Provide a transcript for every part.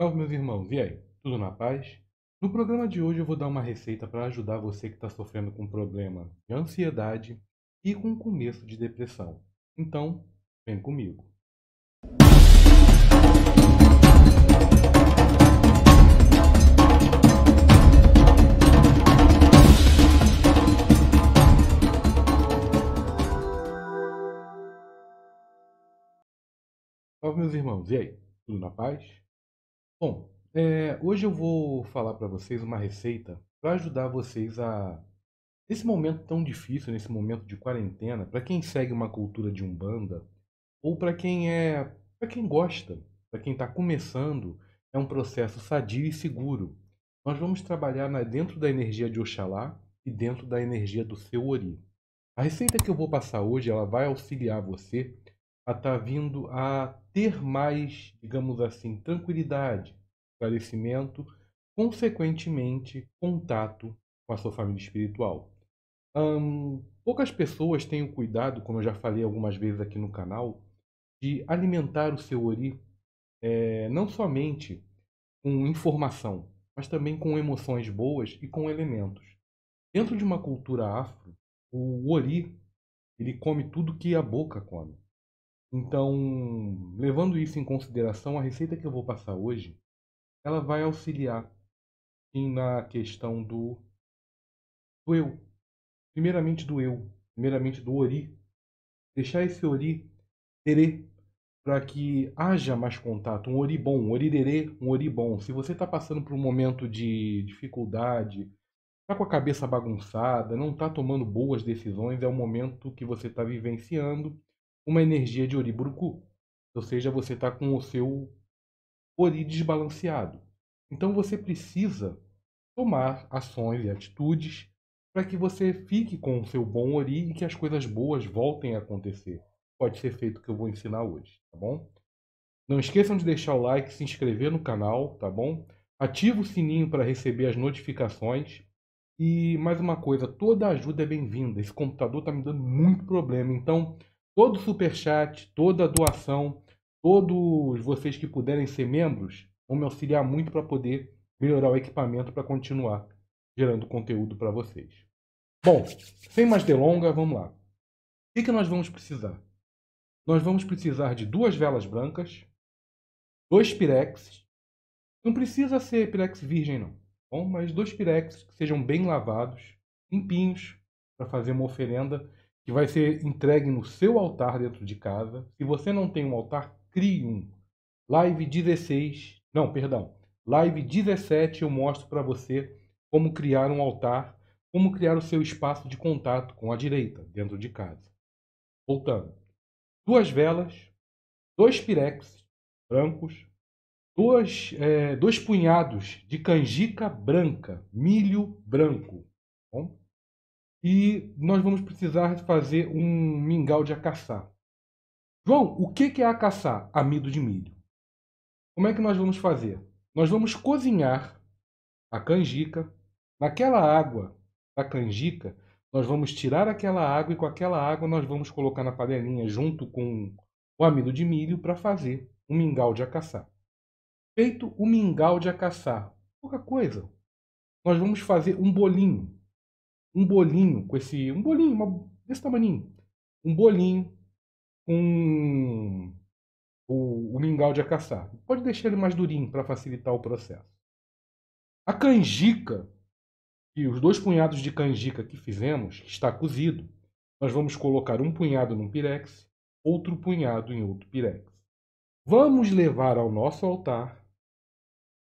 Salve, meus irmãos! E aí, tudo na paz? No programa de hoje eu vou dar uma receita para ajudar você que está sofrendo com problema de ansiedade e com começo de depressão. Então, vem comigo. Salve, meus irmãos! E aí, tudo na paz? Bom, é, hoje eu vou falar para vocês uma receita para ajudar vocês a, nesse momento tão difícil, nesse momento de quarentena, para quem segue uma cultura de umbanda ou para quem é, para quem gosta, para quem está começando, é um processo sadio e seguro. Nós vamos trabalhar na, dentro da energia de Oxalá e dentro da energia do seu Ori. A receita que eu vou passar hoje, ela vai auxiliar você a estar tá vindo a ter mais, digamos assim, tranquilidade, esclarecimento, consequentemente, contato com a sua família espiritual. Hum, poucas pessoas têm o cuidado, como eu já falei algumas vezes aqui no canal, de alimentar o seu Ori é, não somente com informação, mas também com emoções boas e com elementos. Dentro de uma cultura afro, o Ori ele come tudo que a boca come. Então, levando isso em consideração, a receita que eu vou passar hoje, ela vai auxiliar sim, na questão do, do eu. Primeiramente do eu, primeiramente do ori. Deixar esse ori terê para que haja mais contato, um ori bom, um orirerê, um ori bom. Se você está passando por um momento de dificuldade, está com a cabeça bagunçada, não está tomando boas decisões, é o momento que você está vivenciando uma energia de Oriburuku. Ou seja, você está com o seu Ori desbalanceado. Então você precisa tomar ações e atitudes para que você fique com o seu bom Ori e que as coisas boas voltem a acontecer. Pode ser feito o que eu vou ensinar hoje, tá bom? Não esqueçam de deixar o like, se inscrever no canal, tá bom? Ativa o sininho para receber as notificações. E mais uma coisa, toda ajuda é bem-vinda. Esse computador está me dando muito problema, então todo super chat, toda doação, todos vocês que puderem ser membros, vão me auxiliar muito para poder melhorar o equipamento para continuar gerando conteúdo para vocês. Bom, sem mais delongas, vamos lá. O que, que nós vamos precisar? Nós vamos precisar de duas velas brancas, dois pirex. Não precisa ser pirex virgem, não. Bom, mas dois pirex que sejam bem lavados, limpinhos, para fazer uma oferenda que vai ser entregue no seu altar dentro de casa. Se você não tem um altar, crie um. Live 16, não, perdão. Live 17 eu mostro para você como criar um altar, como criar o seu espaço de contato com a direita dentro de casa. Voltando. Duas velas, dois pirex brancos, dois, é, dois punhados de canjica branca, milho branco. Bom? E nós vamos precisar fazer um mingau de acaçá. João, o que é acaçá? Amido de milho. Como é que nós vamos fazer? Nós vamos cozinhar a canjica. Naquela água da canjica, nós vamos tirar aquela água e com aquela água nós vamos colocar na panelinha junto com o amido de milho para fazer um mingau de acaçá. Feito o mingau de acaçá, pouca coisa. Nós vamos fazer um bolinho um bolinho com esse. Um bolinho, uma, desse tamanho. Um bolinho com o, o mingau de acaçar. Pode deixar ele mais durinho para facilitar o processo. A canjica, e os dois punhados de canjica que fizemos, que está cozido, nós vamos colocar um punhado num pirex, outro punhado em outro pirex. Vamos levar ao nosso altar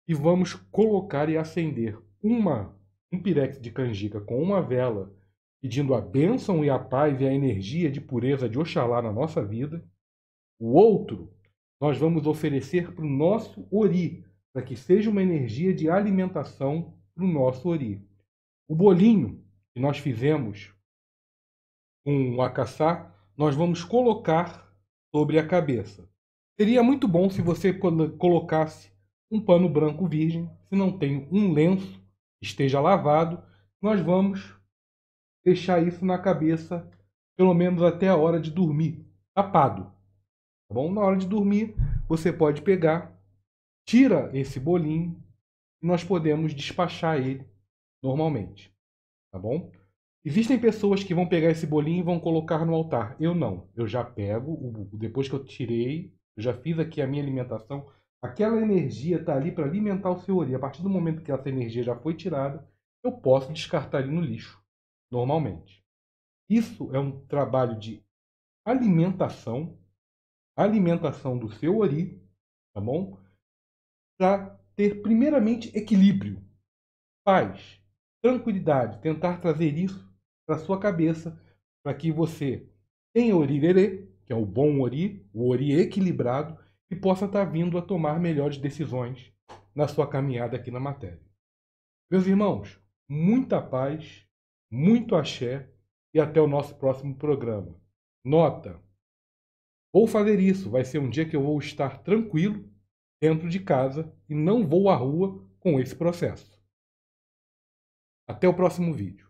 e vamos colocar e acender uma um pirex de canjica com uma vela, pedindo a bênção e a paz e a energia de pureza de Oxalá na nossa vida. O outro, nós vamos oferecer para o nosso Ori, para que seja uma energia de alimentação para o nosso Ori. O bolinho que nós fizemos com o acaçá, nós vamos colocar sobre a cabeça. Seria muito bom se você colocasse um pano branco virgem, se não tem um lenço esteja lavado, nós vamos deixar isso na cabeça pelo menos até a hora de dormir, tapado. Tá bom? Na hora de dormir, você pode pegar, tira esse bolinho e nós podemos despachar ele normalmente, tá bom? Existem pessoas que vão pegar esse bolinho e vão colocar no altar. Eu não. Eu já pego, depois que eu tirei, eu já fiz aqui a minha alimentação. Aquela energia está ali para alimentar o seu ori. A partir do momento que essa energia já foi tirada, eu posso descartar ele no lixo, normalmente. Isso é um trabalho de alimentação, alimentação do seu ori, tá bom? Para ter primeiramente equilíbrio, paz, tranquilidade, tentar trazer isso para sua cabeça, para que você tenha orirerê, que é o bom ori, o ori equilibrado, e possa estar tá vindo a tomar melhores decisões na sua caminhada aqui na matéria. Meus irmãos, muita paz, muito axé e até o nosso próximo programa. Nota: vou fazer isso, vai ser um dia que eu vou estar tranquilo dentro de casa e não vou à rua com esse processo. Até o próximo vídeo.